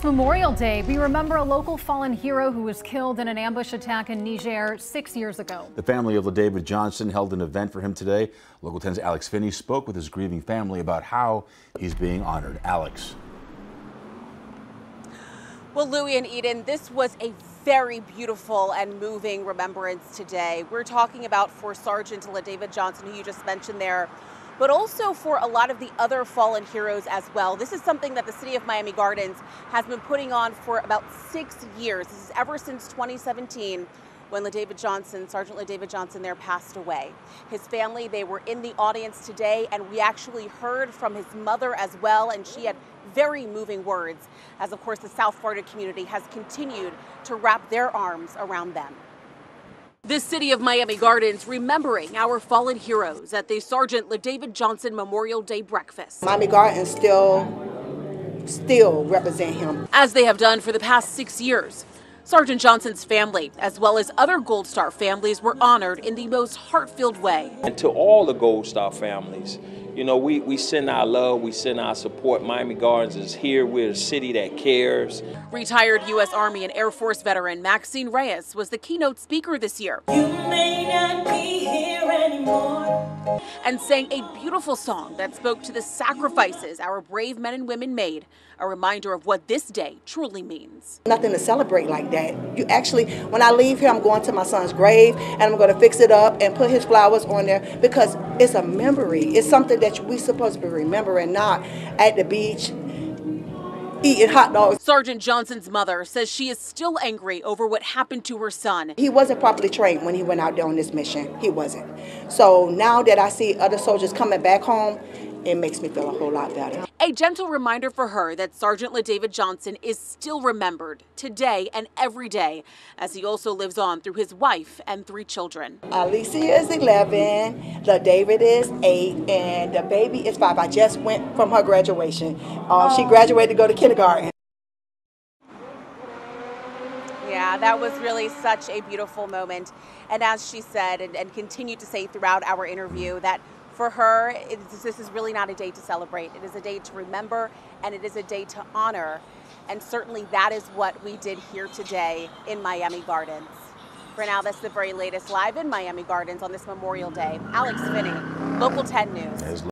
this Memorial Day, we remember a local fallen hero who was killed in an ambush attack in Niger six years ago. The family of LaDavid Johnson held an event for him today. Local 10's Alex Finnie spoke with his grieving family about how he's being honored. Alex. Well, Louie and Eden, this was a very beautiful and moving remembrance today. We're talking about for Sergeant LaDavid Johnson, who you just mentioned there, but also for a lot of the other fallen heroes as well. This is something that the city of Miami Gardens has been putting on for about six years. This is ever since 2017 when LaDavid Johnson, Sergeant LaDavid Johnson there passed away. His family, they were in the audience today and we actually heard from his mother as well and she had very moving words as of course the South Florida community has continued to wrap their arms around them. This city of Miami Gardens remembering our fallen heroes at the Sergeant LaDavid Johnson Memorial Day breakfast. Miami Gardens still, still represent him. As they have done for the past six years. Sergeant Johnson's family, as well as other Gold Star families, were honored in the most heart-filled way. And to all the Gold Star families, you know, we, we send our love, we send our support. Miami Gardens is here. We're a city that cares. Retired U.S. Army and Air Force veteran Maxine Reyes was the keynote speaker this year. And sang a beautiful song that spoke to the sacrifices our brave men and women made, a reminder of what this day truly means. Nothing to celebrate like that. You actually, when I leave here, I'm going to my son's grave and I'm going to fix it up and put his flowers on there because it's a memory. It's something that we supposed to be remembering, not at the beach eating hot dogs. Sergeant Johnson's mother says she is still angry over what happened to her son. He wasn't properly trained when he went out there on this mission. He wasn't. So now that I see other soldiers coming back home, it makes me feel a whole lot better. A gentle reminder for her that Sergeant LaDavid Johnson is still remembered today and every day as he also lives on through his wife and three children. Alicia is 11, LaDavid is 8, and the baby is 5. I just went from her graduation. Uh, she graduated to go to kindergarten. Yeah, that was really such a beautiful moment. And as she said and, and continued to say throughout our interview, that for her, this is really not a day to celebrate. It is a day to remember and it is a day to honor. And certainly that is what we did here today in Miami Gardens. For now, that's the very latest live in Miami Gardens on this Memorial Day. Alex Finnie, Local 10 News.